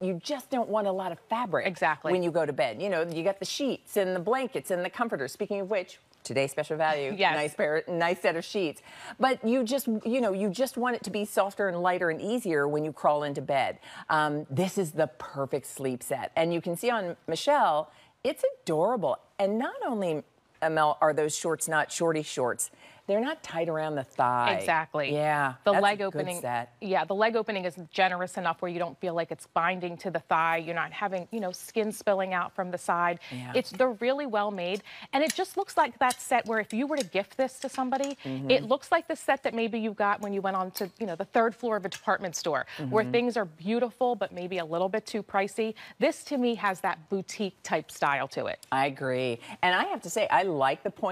you just don't want a lot of fabric exactly when you go to bed. You know, you got the sheets and the blankets and the comforters. Speaking of which, today special value, yes. nice pair, nice set of sheets. But you just, you know, you just want it to be softer and lighter and easier when you crawl into bed. Um, this is the perfect sleep set, and you can see on Michelle, it's adorable. And not only, Mel, are those shorts not shorty shorts they're not tight around the thigh. Exactly. Yeah. The leg opening. set. Yeah, the leg opening is generous enough where you don't feel like it's binding to the thigh. You're not having, you know, skin spilling out from the side. Yeah. It's they're really well made, and it just looks like that set where if you were to gift this to somebody, mm-hmm. it looks like the set that maybe you got when you went on to, you know, the third floor of a department store mm-hmm. where things are beautiful but maybe a little bit too pricey. This to me has that boutique type style to it. I agree, and I have to say I like the point.